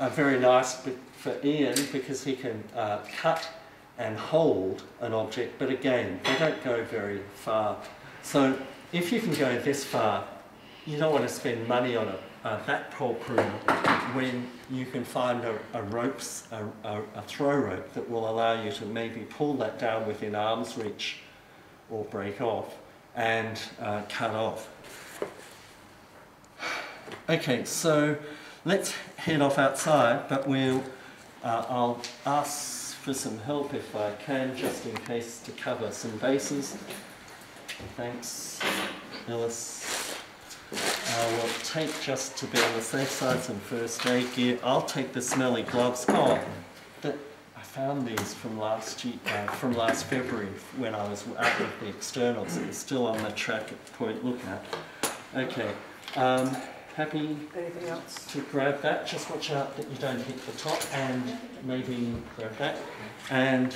are very nice for Ian because he can uh, cut and hold an object, but again, they don't go very far. So if you can go this far, you don't want to spend money on a, a that fulcrum when you can find a, a ropes, a, a, a throw rope that will allow you to maybe pull that down within arm's reach or break off and uh, cut off. Okay, so let's head off outside, but we'll, uh, I'll ask for some help if I can, just in case to cover some bases. Thanks, Ellis. I will take just to be on the safe side some first aid gear. I'll take the smelly gloves. Oh, that, I found these from last year, uh, from last February when I was out with the externals. It was still on the track at Point Lookout. Okay, um, happy Anything else? to grab that. Just watch out that you don't hit the top and maybe grab that. And?